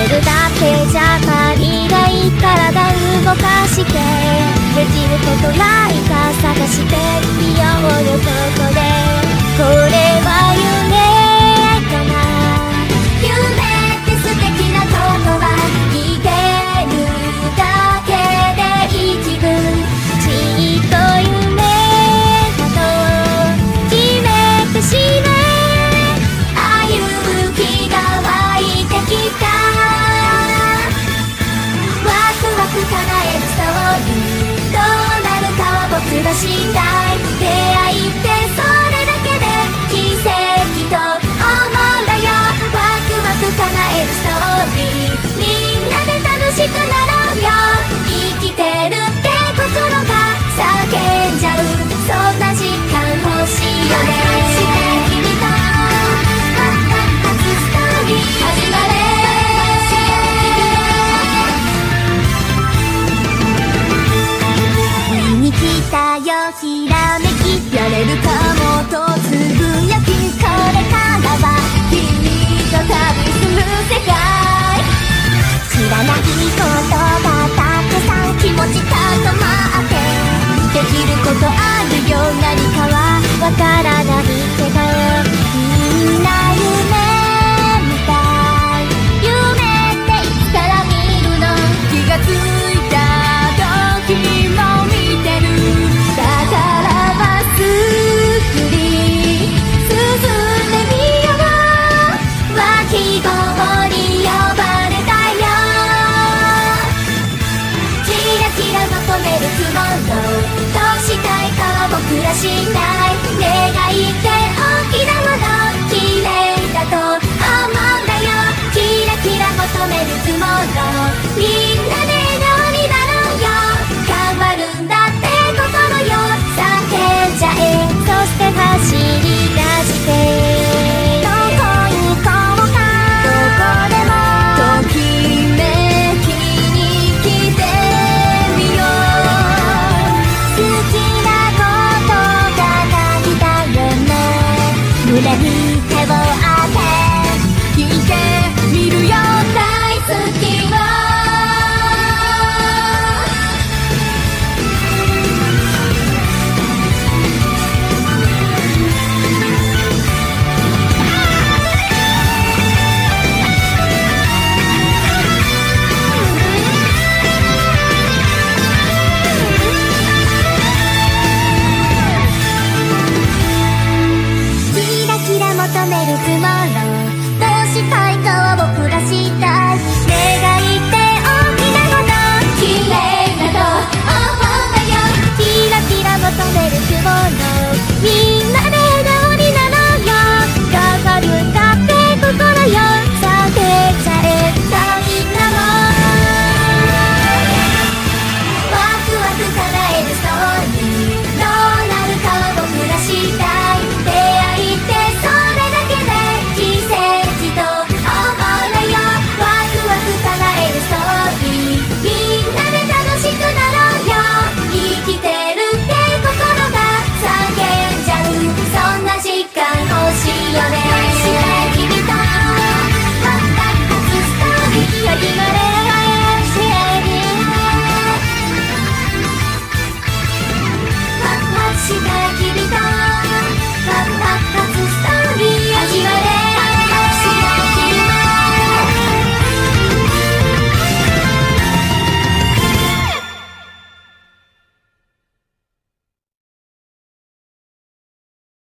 てるだけじゃ足りない体動かしてできることないか探してみようよここ暮らしたいしたい。願いって大きなもの。綺麗だと思うんだよ。キラキラ求める雲の。